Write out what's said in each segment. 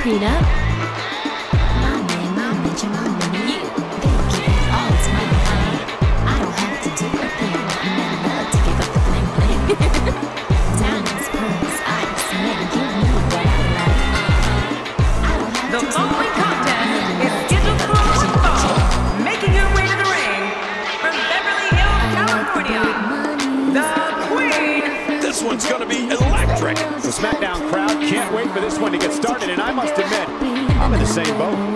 prenup. I must admit, I'm in the same boat.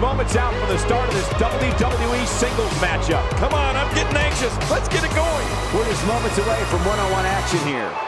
Moments out from the start of this WWE singles matchup. Come on, I'm getting anxious. Let's get it going. We're just moments away from one-on-one action here.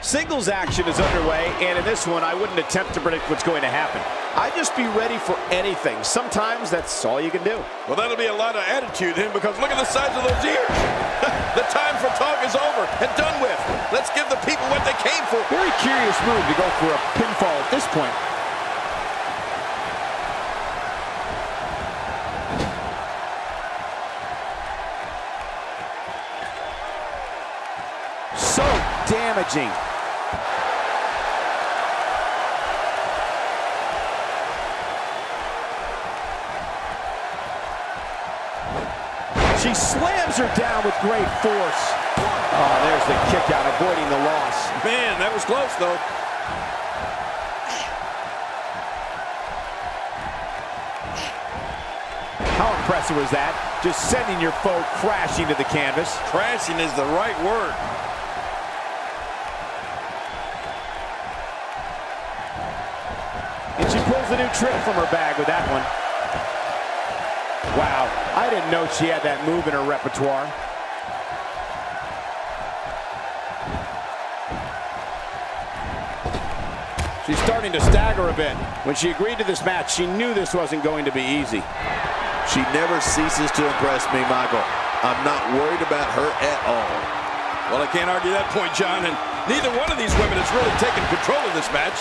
Singles action is underway, and in this one, I wouldn't attempt to predict what's going to happen. I'd just be ready for anything. Sometimes that's all you can do. Well, that'll be a lot of attitude in because look at the size of those ears. the time for talk is over and done with. Let's give the people what they came for. Very curious move to go for a pinfall at this point. So damaging. She slams her down with great force. Oh, there's the kick out, avoiding the loss. Man, that was close, though. How impressive was that? Just sending your foe crashing to the canvas. Crashing is the right word. And she pulls a new trick from her bag with that one. Wow, I didn't know she had that move in her repertoire. She's starting to stagger a bit. When she agreed to this match, she knew this wasn't going to be easy. She never ceases to impress me, Michael. I'm not worried about her at all. Well, I can't argue that point, John, and neither one of these women has really taken control of this match.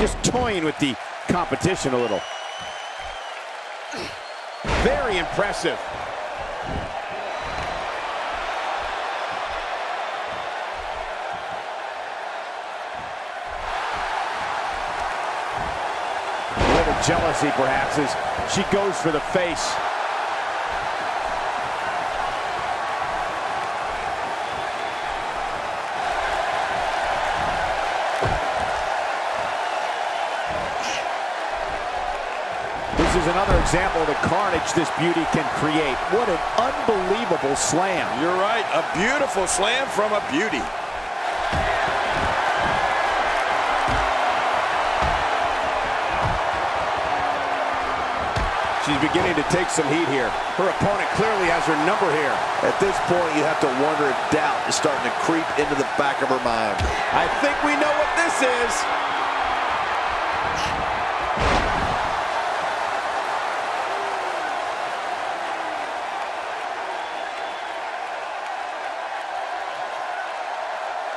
Just toying with the competition a little. Very impressive. A little jealousy, perhaps, as she goes for the face. Is another example of the carnage this beauty can create. What an unbelievable slam. You're right, a beautiful slam from a beauty. She's beginning to take some heat here. Her opponent clearly has her number here. At this point, you have to wonder if doubt is starting to creep into the back of her mind. I think we know what this is.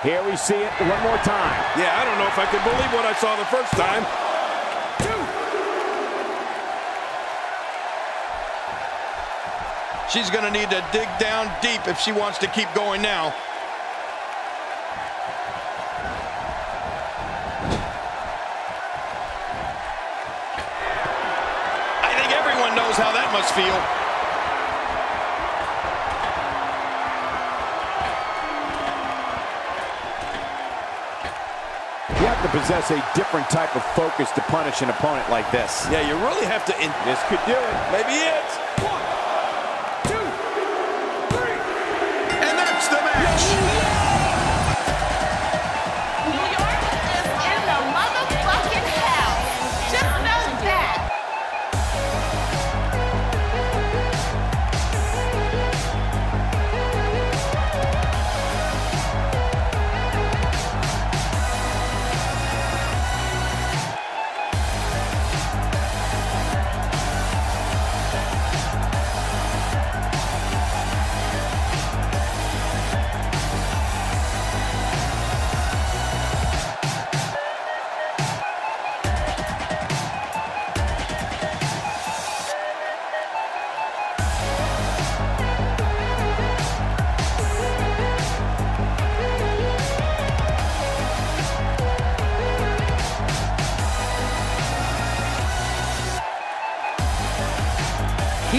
Here we see it one more time. Yeah, I don't know if I can believe what I saw the first time. Two. She's going to need to dig down deep if she wants to keep going now. I think everyone knows how that must feel. To possess a different type of focus to punish an opponent like this. Yeah, you really have to. This could do it. Maybe it. One,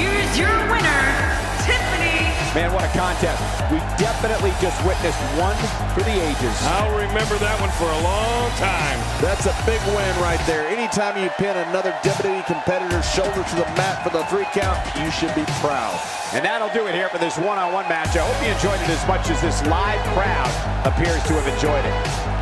Here's your winner, Tiffany. Man, what a contest. We definitely just witnessed one for the ages. I'll remember that one for a long time. That's a big win right there. Anytime you pin another WWE competitor's shoulder to the mat for the three count, you should be proud. And that'll do it here for this one-on-one match. I hope you enjoyed it as much as this live crowd appears to have enjoyed it.